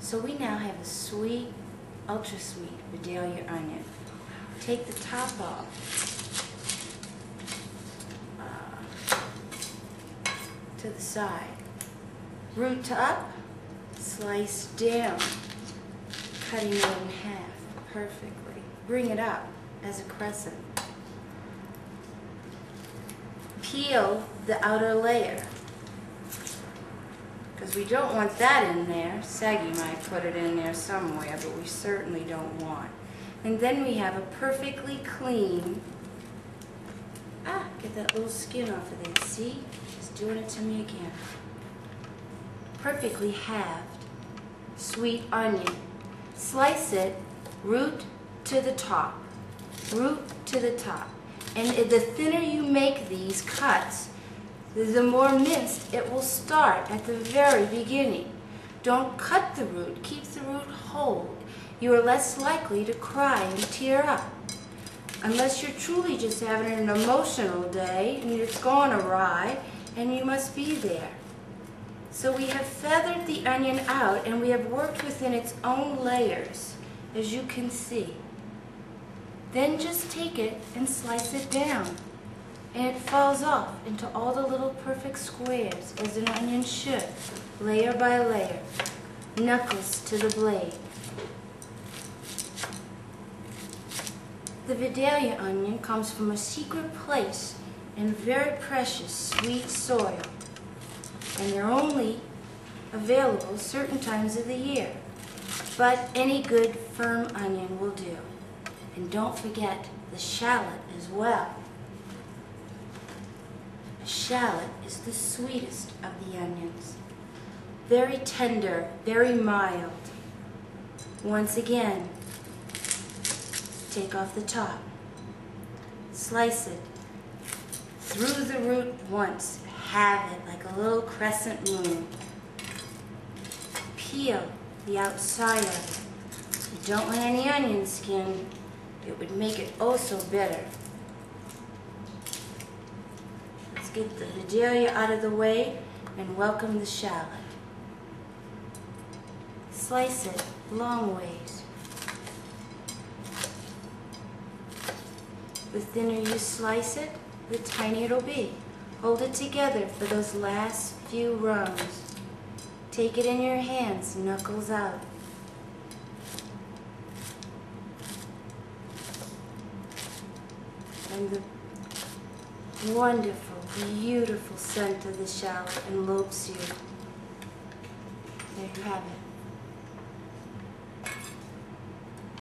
So we now have a sweet, ultra sweet Vidalia onion. Take the top off. uh, To the side. Root up, slice down, cutting it in half perfectly. Bring it up as a crescent. Peel the outer layer because we don't want that in there. Saggy might put it in there somewhere, but we certainly don't want. And then we have a perfectly clean, ah, get that little skin off of there, see? It's doing it to me again. Perfectly halved sweet onion. Slice it, root to the top, root to the top. And the thinner you make these cuts, the more minced it will start at the very beginning. Don't cut the root, keep the root whole. You are less likely to cry and tear up. Unless you're truly just having an emotional day and it's gone awry and you must be there. So we have feathered the onion out and we have worked within its own layers, as you can see. Then just take it and slice it down and it falls off into all the little perfect squares as an onion should, layer by layer, knuckles to the blade. The Vidalia onion comes from a secret place in very precious sweet soil, and they're only available certain times of the year. But any good firm onion will do. And don't forget the shallot as well. A shallot is the sweetest of the onions. Very tender, very mild. Once again, take off the top. Slice it through the root once. Have it like a little crescent moon. Peel the outside of it. You don't want any onion skin. It would make it oh so bitter. Get the Vidalia out of the way and welcome the shallot. Slice it long ways. The thinner you slice it, the tinier it'll be. Hold it together for those last few rungs. Take it in your hands, knuckles out. And the wonderful, beautiful scent of the shallot envelopes you. There you have it.